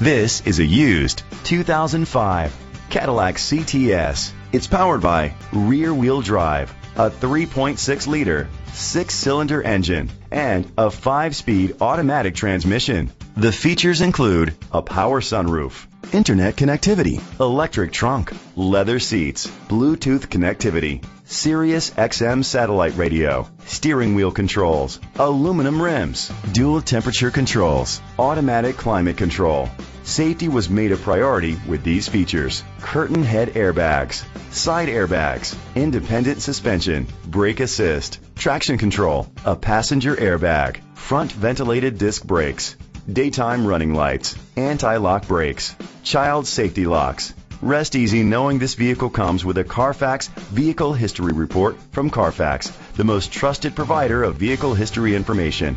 This is a used 2005 Cadillac CTS. It's powered by rear wheel drive, a 3.6 liter six cylinder engine, and a five speed automatic transmission. The features include a power sunroof, internet connectivity, electric trunk, leather seats, Bluetooth connectivity, Sirius XM satellite radio, steering wheel controls, aluminum rims, dual temperature controls, automatic climate control. Safety was made a priority with these features. Curtain head airbags, side airbags, independent suspension, brake assist, traction control, a passenger airbag, front ventilated disc brakes, daytime running lights, anti-lock brakes, child safety locks. Rest easy knowing this vehicle comes with a Carfax Vehicle History Report from Carfax, the most trusted provider of vehicle history information.